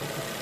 Bye.